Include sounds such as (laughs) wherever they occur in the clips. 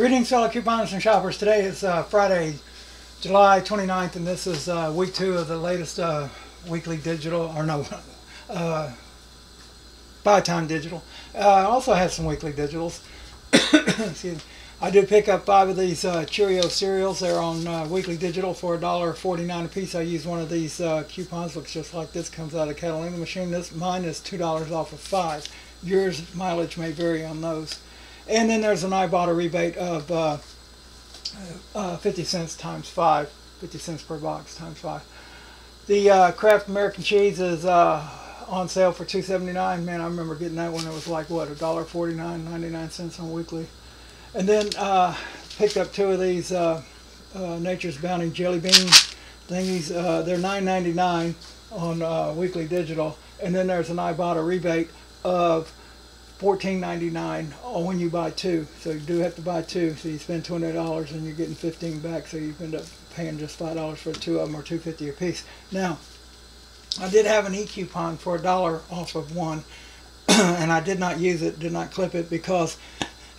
Greetings, fellow couponers and shoppers. Today is uh, Friday, July 29th, and this is uh, week two of the latest uh, weekly digital, or no, (laughs) uh, buy time digital. Uh, I also have some weekly digitals. (coughs) Excuse. I did pick up five of these uh, Cheerio cereals. They're on uh, weekly digital for $1.49 a piece. I used one of these coupons. Looks just like this. Comes out of Catalina machine. This Mine is $2 off of five. Yours mileage may vary on those. And then there's an Ibotta rebate of uh, uh, 50 cents times five. 50 cents per box times five. The uh, Kraft American cheese is uh, on sale for 2.79. Man, I remember getting that one. It was like what a dollar 49, 99 cents on weekly. And then uh, picked up two of these uh, uh, Nature's Bounty jelly bean thingies. Uh, they're $9.99 on uh, Weekly Digital. And then there's an Ibotta rebate of $14.99 when you buy two. So you do have to buy two. So you spend $20 and you're getting 15 back. So you end up paying just $5 for two of them or $2.50 a piece. Now, I did have an e-coupon for a dollar off of one. (clears throat) and I did not use it, did not clip it because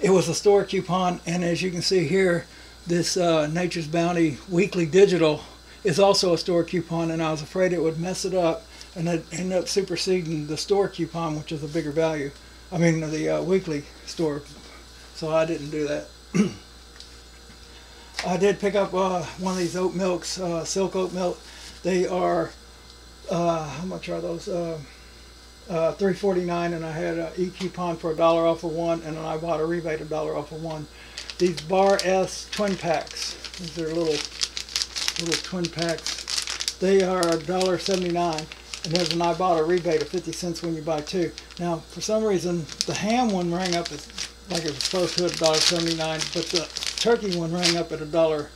it was a store coupon, and as you can see here, this uh, Nature's Bounty Weekly Digital is also a store coupon, and I was afraid it would mess it up, and it up superseding the store coupon, which is a bigger value. I mean the uh, weekly store, so I didn't do that. (clears throat) I did pick up uh, one of these oat milks, uh, silk oat milk. They are uh, how much are those? Uh, uh 349 and I had an e-coupon for a dollar off of one and then Ibotta rebate a dollar off of one. These Bar S twin packs. These are little little twin packs. They are $1.79 and there's an Ibotta rebate of 50 cents when you buy two. Now, for some reason, the ham one rang up at like it was supposed to $1.79, but the turkey one rang up at $1.99.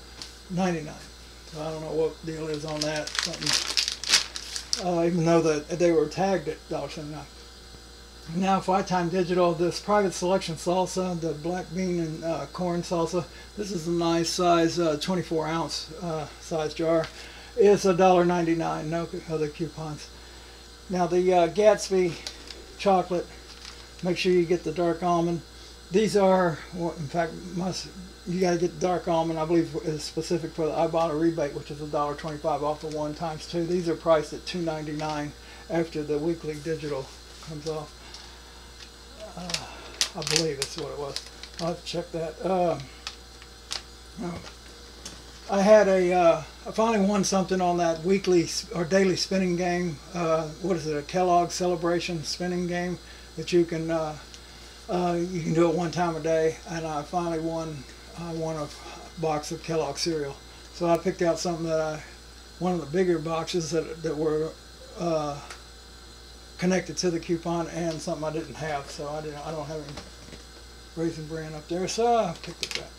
So I don't know what deal is on that. Something. Uh, even though the they were tagged at $1.79. Now for iTime Digital, this private selection salsa, the black bean and uh, corn salsa, this is a nice size uh, 24 ounce uh, size jar. It's $1.99, no other coupons. Now, the uh, Gatsby chocolate, make sure you get the dark almond. These are, well, in fact, must you got to get the dark almond. I believe is specific for the Ibotta rebate, which is a dollar twenty-five off of one times two. These are priced at two ninety-nine after the weekly digital comes off. Uh, I believe that's what it was. I'll have to check that. Oh. I had a, uh, I finally won something on that weekly or daily spinning game. Uh, what is it? A Kellogg Celebration spinning game that you can uh, uh, you can do it one time a day, and I finally won. I won a box of Kellogg cereal. So I picked out something that I, one of the bigger boxes that that were uh, connected to the coupon, and something I didn't have. So I didn't. I don't have any raisin bran up there, so I picked it up.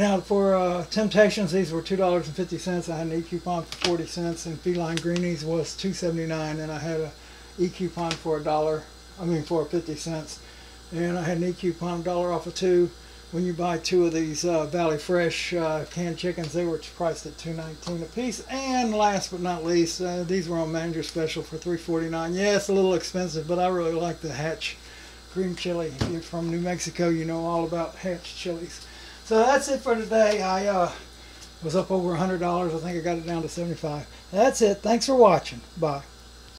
Now for uh, Temptations, these were two dollars and fifty cents. I had an e-coupon for forty cents, and Feline Greenies was two seventy nine, and I had a e-coupon for a dollar. I mean for fifty cents and I had an e-coupon dollar off of two. When you buy two of these uh, Valley Fresh uh, canned chickens, they were priced at two nineteen a piece. And last but not least, uh, these were on manager special for three forty nine. Yeah, it's a little expensive, but I really like the Hatch green chili. If you're from New Mexico, you know all about Hatch chilies. So that's it for today. I uh, was up over a hundred dollars. I think I got it down to seventy five. That's it. Thanks for watching. Bye.